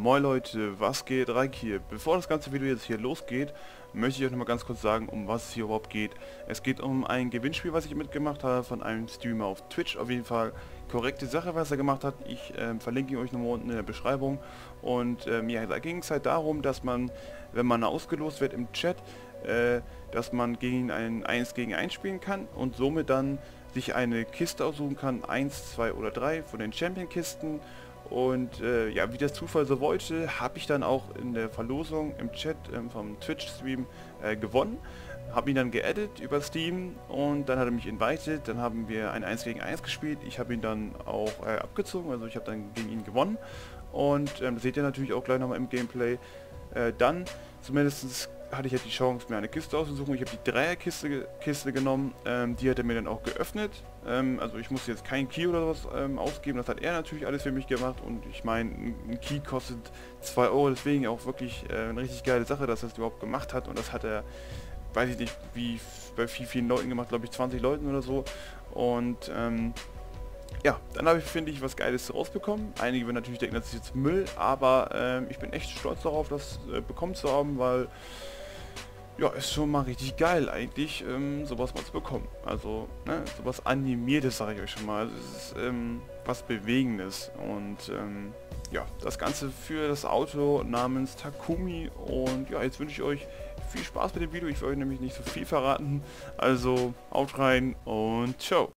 Moin Leute, was geht? Reik hier. Bevor das ganze Video jetzt hier losgeht, möchte ich euch noch mal ganz kurz sagen, um was es hier überhaupt geht. Es geht um ein Gewinnspiel, was ich mitgemacht habe von einem Streamer auf Twitch. Auf jeden Fall korrekte Sache, was er gemacht hat. Ich ähm, verlinke euch nochmal unten in der Beschreibung. Und ähm, ja, da ging es halt darum, dass man, wenn man ausgelost wird im Chat, äh, dass man gegen ein 1 gegen 1 spielen kann und somit dann sich eine Kiste aussuchen kann, 1, 2 oder 3 von den Champion-Kisten und äh, ja, wie der Zufall so wollte, habe ich dann auch in der Verlosung im Chat ähm, vom Twitch-Stream äh, gewonnen. Habe ihn dann geedit über Steam und dann hat er mich invited, dann haben wir ein 1 gegen 1 gespielt. Ich habe ihn dann auch äh, abgezogen, also ich habe dann gegen ihn gewonnen. Und ähm, das seht ihr natürlich auch gleich nochmal im Gameplay. Äh, dann zumindest hatte ich halt die Chance, mir eine Kiste auszusuchen. Ich habe die Dreierkiste Kiste genommen, ähm, die hat er mir dann auch geöffnet. Ähm, also ich musste jetzt kein Key oder sowas ähm, ausgeben, das hat er natürlich alles für mich gemacht. Und ich meine, ein Key kostet 2 Euro, deswegen auch wirklich äh, eine richtig geile Sache, dass er es überhaupt gemacht hat. Und das hat er, weiß ich nicht, wie bei viel, vielen Leuten gemacht, glaube ich 20 Leuten oder so. Und ähm, ja, dann habe ich, finde ich, was Geiles rausbekommen. Einige werden natürlich denken, das ist jetzt Müll, aber ähm, ich bin echt stolz darauf, das äh, bekommen zu haben, weil ja, ist schon mal richtig geil eigentlich, ähm, sowas mal zu bekommen. Also, ne, sowas animiertes, sage ich euch schon mal. Also, es ist ähm, was Bewegendes und ähm, ja, das Ganze für das Auto namens Takumi und ja, jetzt wünsche ich euch viel Spaß mit dem Video. Ich will euch nämlich nicht so viel verraten. Also, haut rein und ciao.